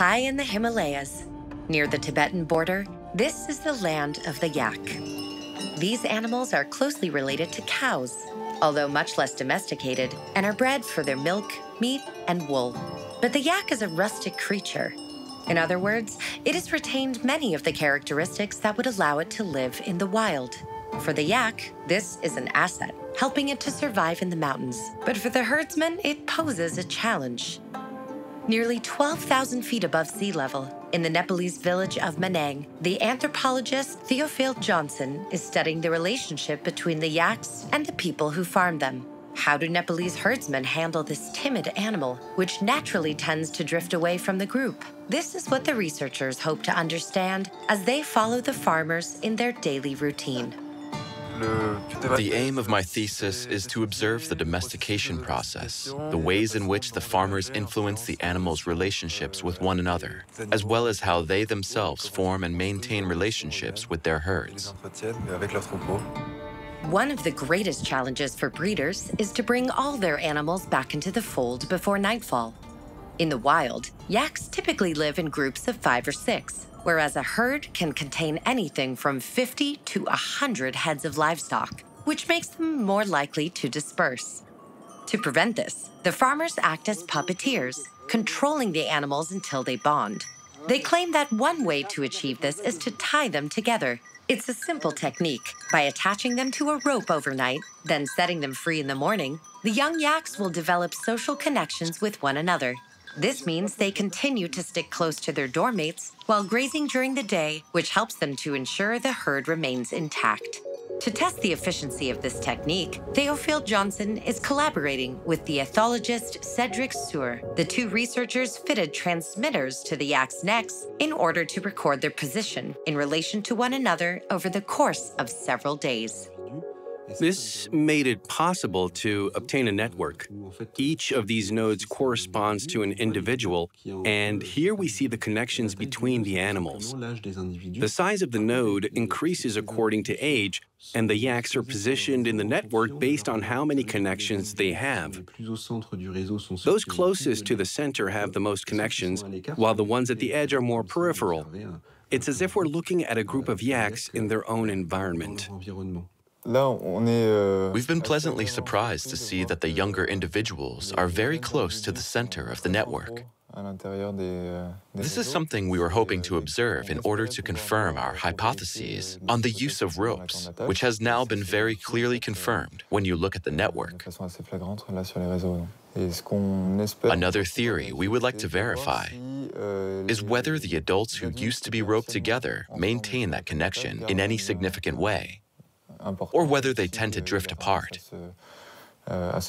High in the Himalayas, near the Tibetan border, this is the land of the yak. These animals are closely related to cows, although much less domesticated, and are bred for their milk, meat, and wool. But the yak is a rustic creature. In other words, it has retained many of the characteristics that would allow it to live in the wild. For the yak, this is an asset, helping it to survive in the mountains. But for the herdsman, it poses a challenge. Nearly 12,000 feet above sea level, in the Nepalese village of Manang, the anthropologist Theophile Johnson is studying the relationship between the yaks and the people who farm them. How do Nepalese herdsmen handle this timid animal, which naturally tends to drift away from the group? This is what the researchers hope to understand as they follow the farmers in their daily routine. The aim of my thesis is to observe the domestication process, the ways in which the farmers influence the animals' relationships with one another, as well as how they themselves form and maintain relationships with their herds. One of the greatest challenges for breeders is to bring all their animals back into the fold before nightfall. In the wild, yaks typically live in groups of five or six, whereas a herd can contain anything from 50 to 100 heads of livestock, which makes them more likely to disperse. To prevent this, the farmers act as puppeteers, controlling the animals until they bond. They claim that one way to achieve this is to tie them together. It's a simple technique. By attaching them to a rope overnight, then setting them free in the morning, the young yaks will develop social connections with one another this means they continue to stick close to their dormmates while grazing during the day, which helps them to ensure the herd remains intact. To test the efficiency of this technique, Theophile Johnson is collaborating with the ethologist Cedric Sueur. The two researchers fitted transmitters to the yak's necks in order to record their position in relation to one another over the course of several days. This made it possible to obtain a network. Each of these nodes corresponds to an individual, and here we see the connections between the animals. The size of the node increases according to age, and the yaks are positioned in the network based on how many connections they have. Those closest to the center have the most connections, while the ones at the edge are more peripheral. It's as if we're looking at a group of yaks in their own environment. Euh, We've been pleasantly surprised to see that the younger individuals are very close to the center of the network. Euh, this is something we were hoping to observe in order to confirm our hypotheses on the use of ropes, which has now been very clearly confirmed when you look at the network. Another theory we would like to verify euh, is whether the adults who used to be roped together maintain that connection in any significant way or whether they tend to drift apart. Euh,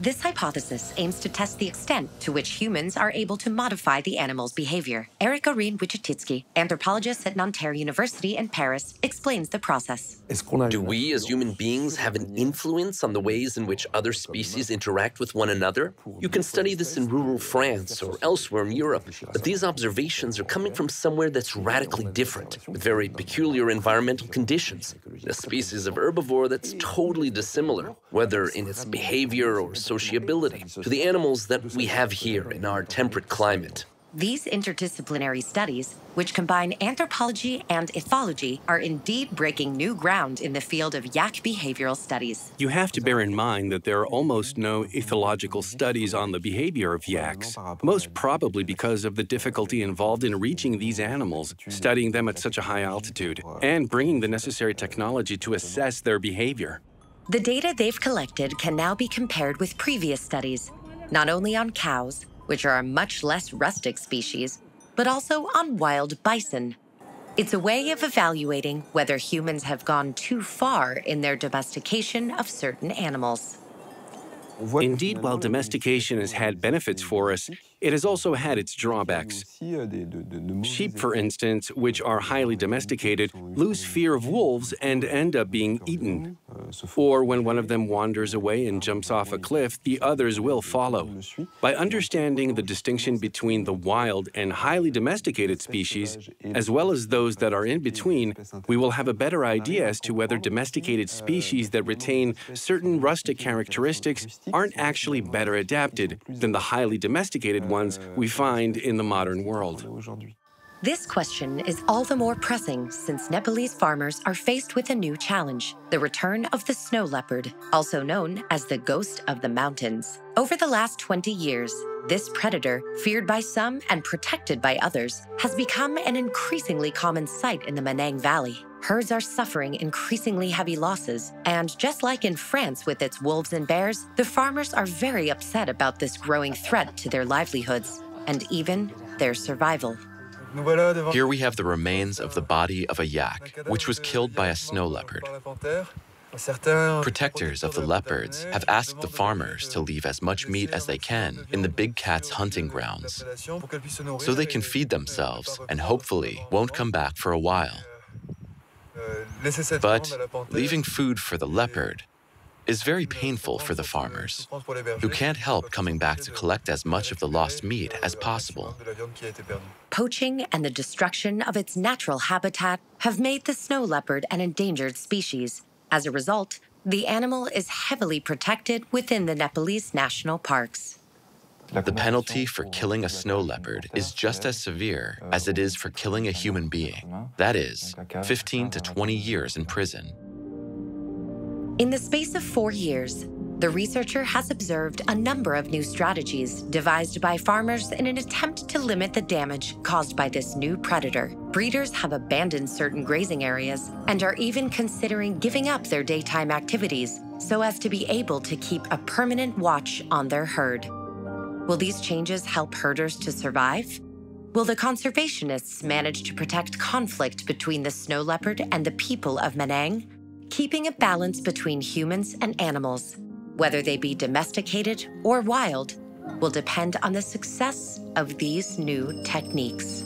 this hypothesis aims to test the extent to which humans are able to modify the animal's behavior. Erika Orin Wojciechowski, anthropologist at Nanterre University in Paris, explains the process. Do we as human beings have an influence on the ways in which other species interact with one another? You can study this in rural France or elsewhere in Europe, but these observations are coming from somewhere that's radically different, with very peculiar environmental conditions. A species of herbivore that's totally dissimilar, whether in its behavior or sociability to the animals that we have here in our temperate climate. These interdisciplinary studies, which combine anthropology and ethology, are indeed breaking new ground in the field of yak behavioral studies. You have to bear in mind that there are almost no ethological studies on the behavior of yaks, most probably because of the difficulty involved in reaching these animals, studying them at such a high altitude, and bringing the necessary technology to assess their behavior. The data they've collected can now be compared with previous studies, not only on cows, which are a much less rustic species, but also on wild bison. It's a way of evaluating whether humans have gone too far in their domestication of certain animals. Indeed, while domestication has had benefits for us, it has also had its drawbacks. Sheep, for instance, which are highly domesticated, lose fear of wolves and end up being eaten. Or when one of them wanders away and jumps off a cliff, the others will follow. By understanding the distinction between the wild and highly domesticated species, as well as those that are in between, we will have a better idea as to whether domesticated species that retain certain rustic characteristics aren't actually better adapted than the highly domesticated ones we find in the modern world. This question is all the more pressing since Nepalese farmers are faced with a new challenge the return of the snow leopard, also known as the ghost of the mountains. Over the last 20 years, this predator, feared by some and protected by others, has become an increasingly common sight in the Manang Valley. Herds are suffering increasingly heavy losses, and just like in France with its wolves and bears, the farmers are very upset about this growing threat to their livelihoods and even their survival. Here we have the remains of the body of a yak, which was killed by a snow leopard. Protectors of the leopards have asked the farmers to leave as much meat as they can in the big cat's hunting grounds so they can feed themselves and hopefully won't come back for a while. But leaving food for the leopard is very painful for the farmers, who can't help coming back to collect as much of the lost meat as possible. Poaching and the destruction of its natural habitat have made the snow leopard an endangered species. As a result, the animal is heavily protected within the Nepalese national parks. The penalty for killing a snow leopard is just as severe as it is for killing a human being. That is, 15 to 20 years in prison. In the space of four years, the researcher has observed a number of new strategies devised by farmers in an attempt to limit the damage caused by this new predator. Breeders have abandoned certain grazing areas and are even considering giving up their daytime activities so as to be able to keep a permanent watch on their herd. Will these changes help herders to survive? Will the conservationists manage to protect conflict between the snow leopard and the people of Manang? keeping a balance between humans and animals, whether they be domesticated or wild, will depend on the success of these new techniques.